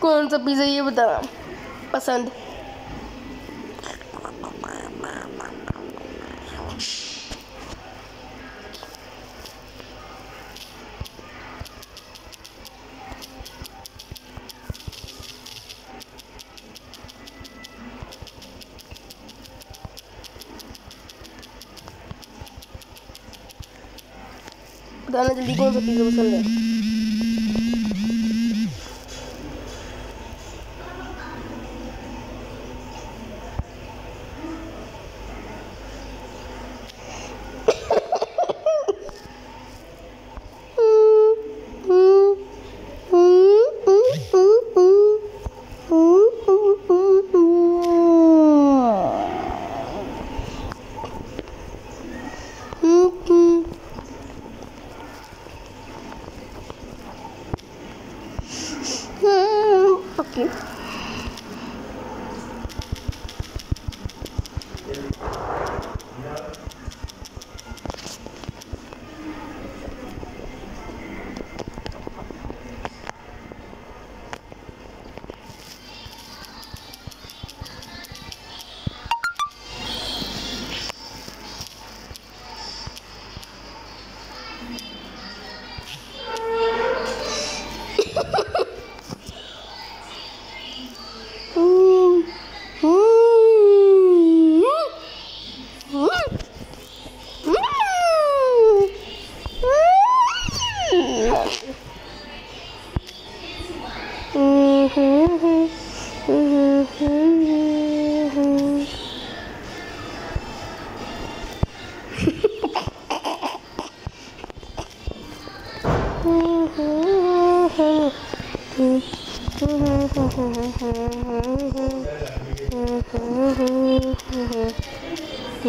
कौन सा पिज़्ज़ा ये बता? पसंद। बताना जल्दी कौन सा पिज़्ज़ा पसंद है। 行 Mm-hmm. हाँ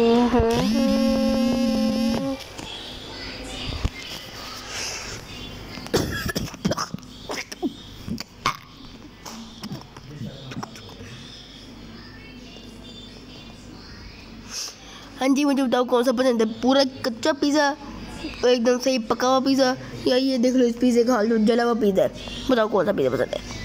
जी, मुझे बताओ कौन सा पसंद है? पूरा कच्चा पिज़्ज़ा एकदम सही पका हुआ पिज़्ज़ा या ये देख लो इस पिज़्ज़े का हाल जला हुआ पिज़्ज़ा है। बताओ कौन सा पिज़्ज़ा पसंद है?